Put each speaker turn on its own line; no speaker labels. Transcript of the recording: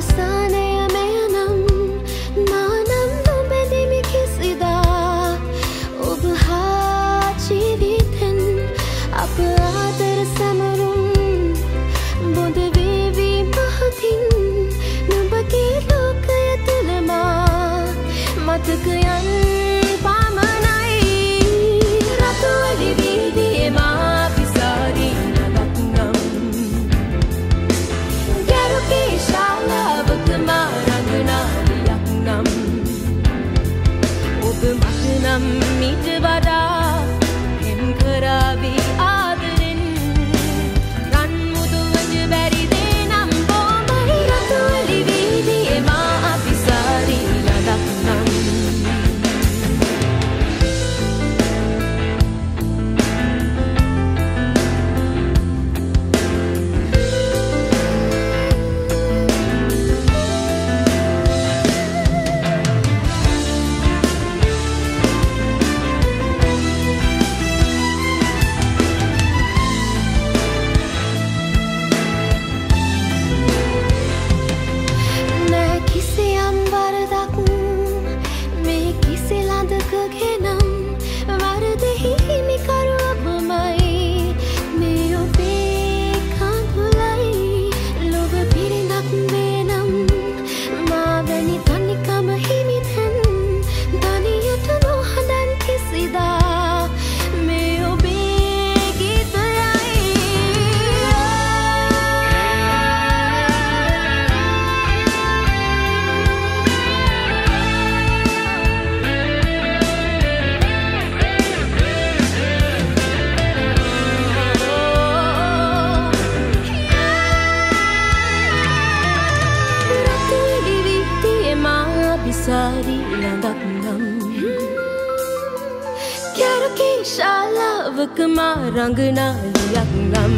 sari landak nam Kyaro ki shala vukma rang na liyak nam